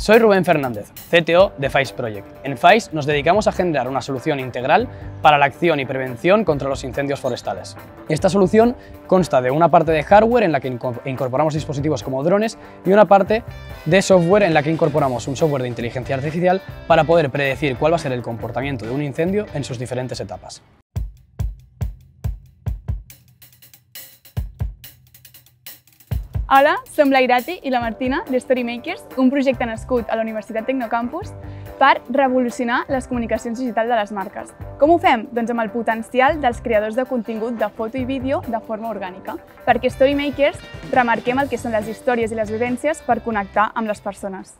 Soy Rubén Fernández, CTO de FAIS Project. En FAIS nos dedicamos a generar una solución integral para la acción y prevención contra los incendios forestales. Esta solución consta de una parte de hardware en la que incorporamos dispositivos como drones y una parte de software en la que incorporamos un software de inteligencia artificial para poder predecir cuál va a ser el comportamiento de un incendio en sus diferentes etapas. Hola, som la Irati i la Martina de Storymakers, un projecte nascut a la Universitat Tecnocampus per revolucionar les comunicacions digitals de les marques. Com ho fem? Doncs amb el potencial dels creadors de contingut de foto i vídeo de forma orgànica, perquè Storymakers remarquem el que són les històries i les vivències per connectar amb les persones.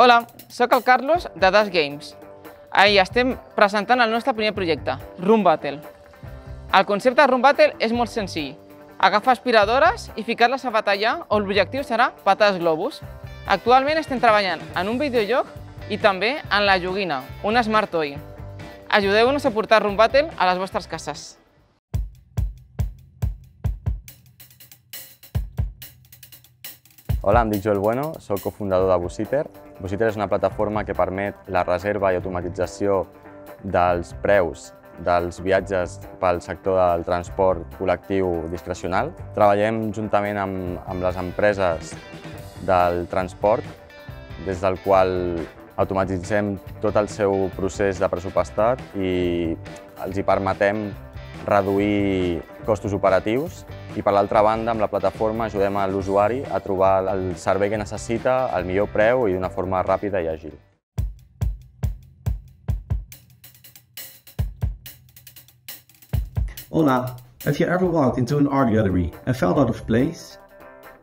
Hola, sóc el Carlos de Das Games Ahir estem presentant el nostre primer projecte, Room Battle. El concepte de Room Battle és molt senzill. Agafar aspiradores i ficar-les a batallar on l'objectiu serà patar els globus. Actualment estem treballant en un videojoc i també en la joguina, un Smart Toy. Ajudeu-nos a portar Room Battle a les vostres cases. Hola, em dic Joel Bueno, soc cofundador de Busiter Busiter és una plataforma que permet la reserva i automatització dels preus dels viatges pel sector del transport col·lectiu discrecional. Treballem juntament amb, amb les empreses del transport, des del qual automatitzem tot el seu procés de pressupostat i els hi permetem reduir costos operatius i per l'altra banda, amb la plataforma ajudem a l'usuari a trobar el servei que necessita al millor preu i d'una forma ràpida i àgil. Hola, have you ever walked into an art gallery and felt out of place?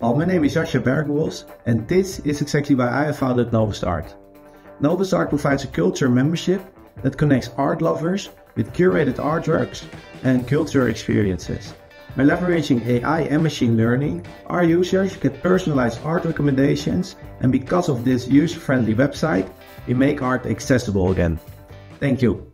Well, my name is Jascha Bergwos and this is exactly why I have founded. Novus Art provides a culture membership that connects art lovers with curated artworks and cultural experiences. By leveraging AI and machine learning, our users get personalized art recommendations and because of this user-friendly website, we make art accessible again. Thank you.